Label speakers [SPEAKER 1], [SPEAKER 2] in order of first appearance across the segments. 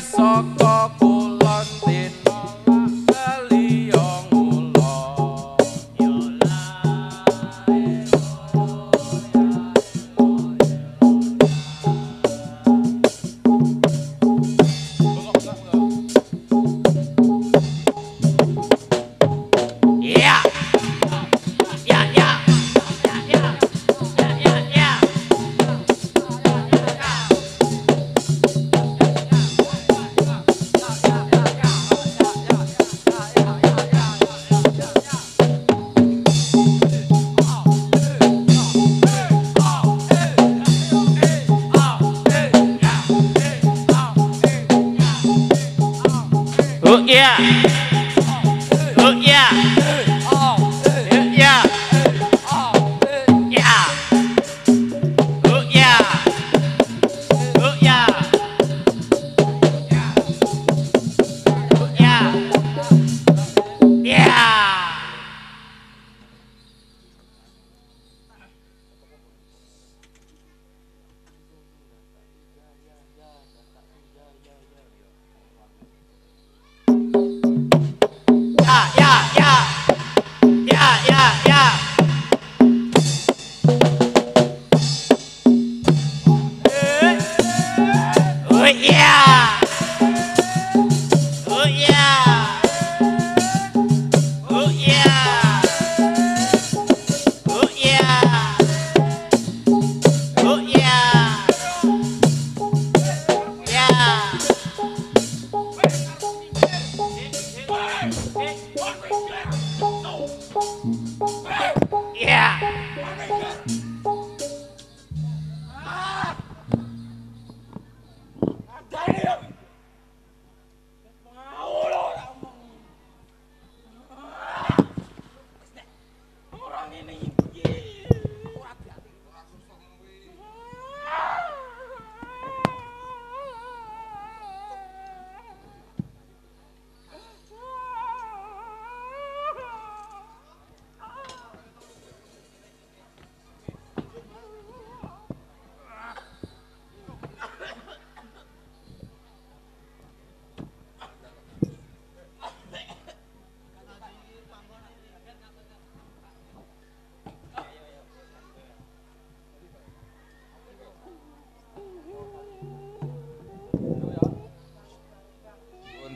[SPEAKER 1] só coco
[SPEAKER 2] Yeah. en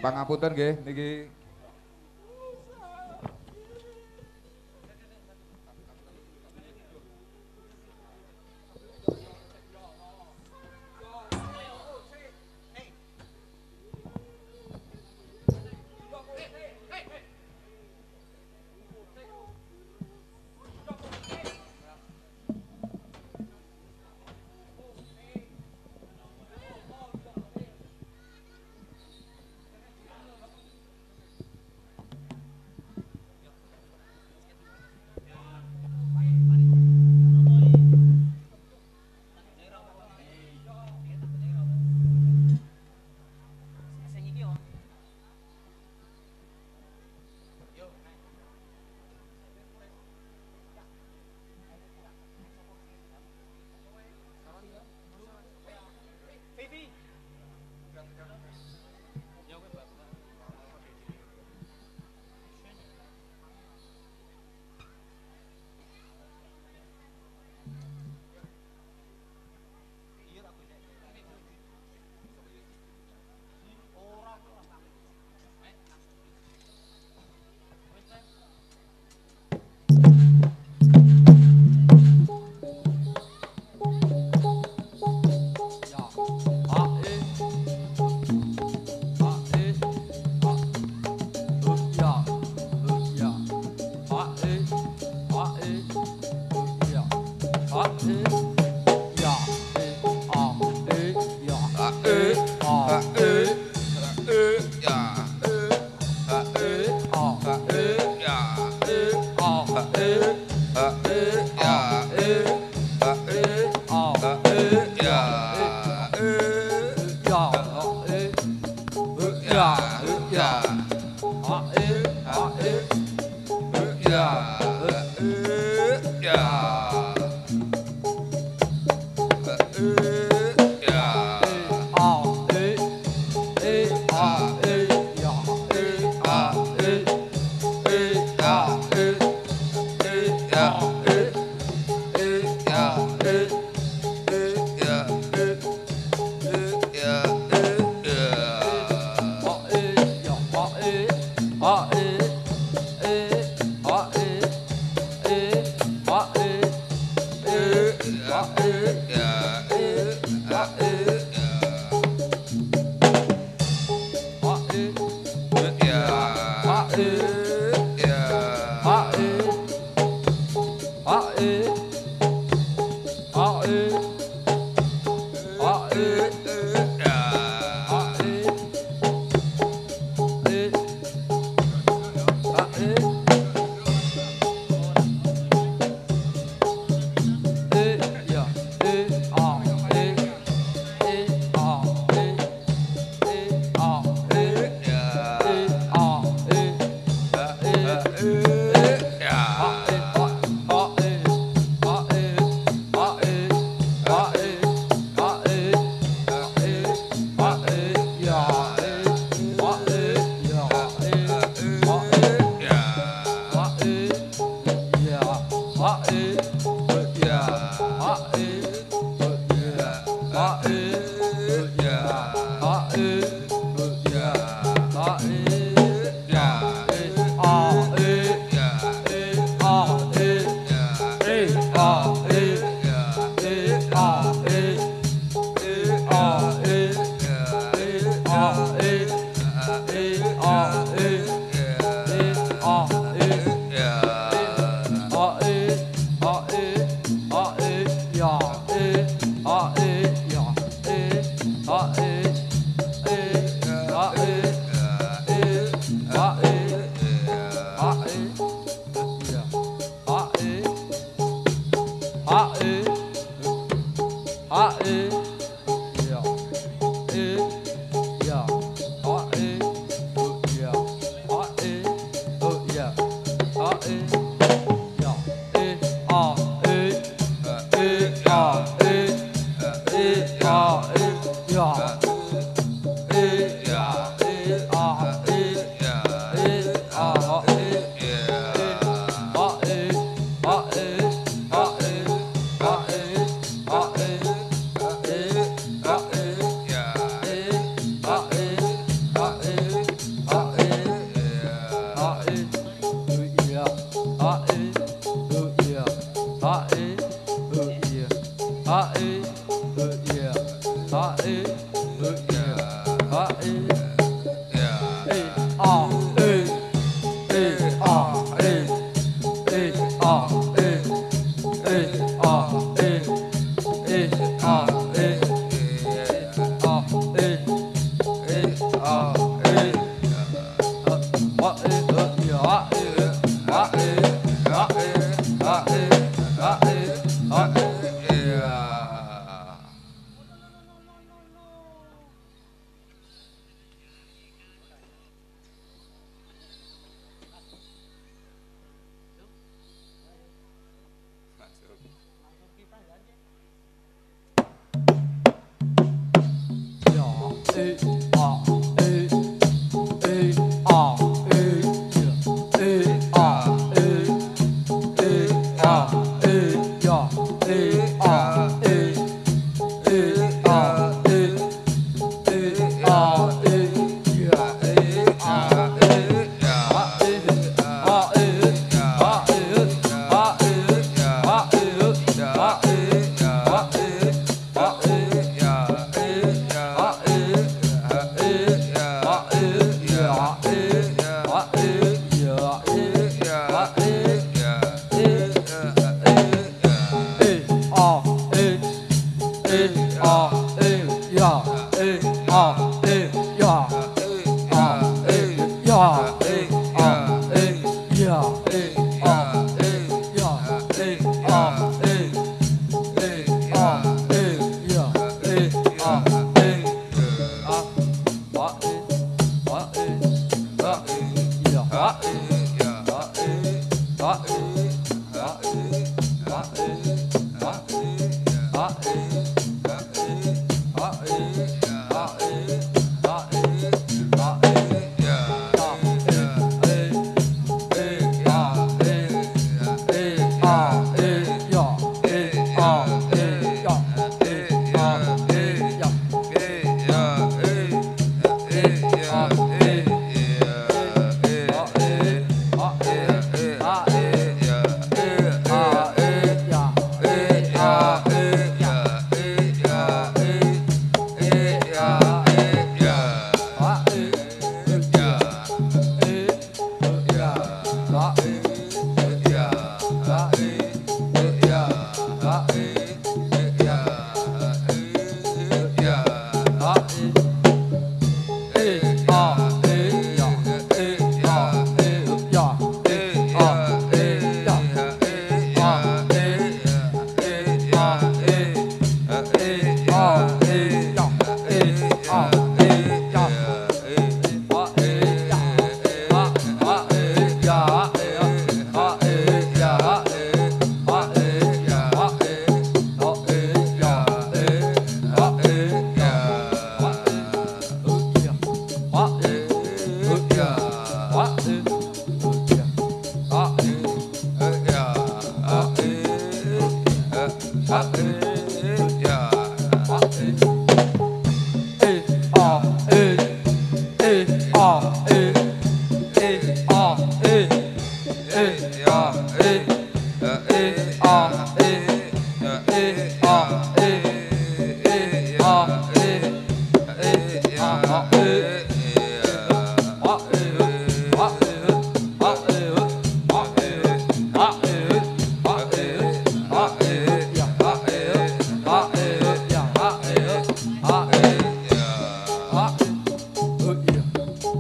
[SPEAKER 3] pangapunten nggih niki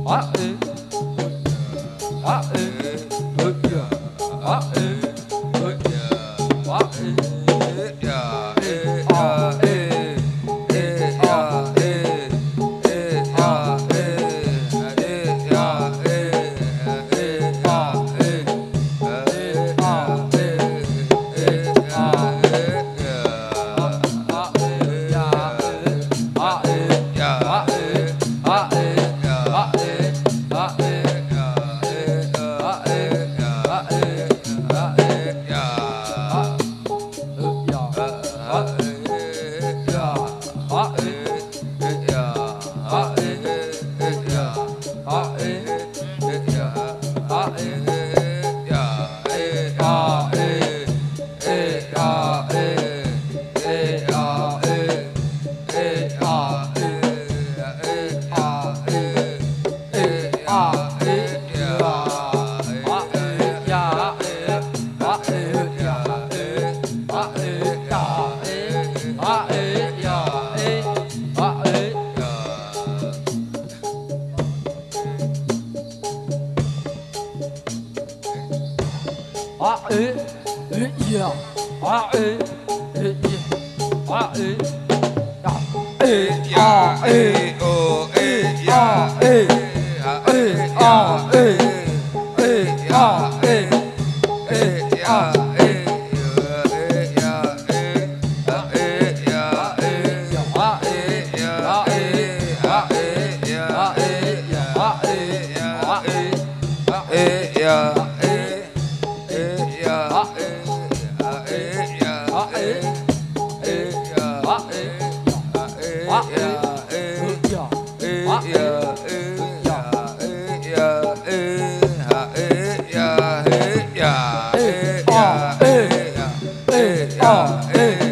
[SPEAKER 4] Ah. uh, Yeah, yeah, yeah.
[SPEAKER 3] yeah uh, ah.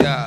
[SPEAKER 3] yeah.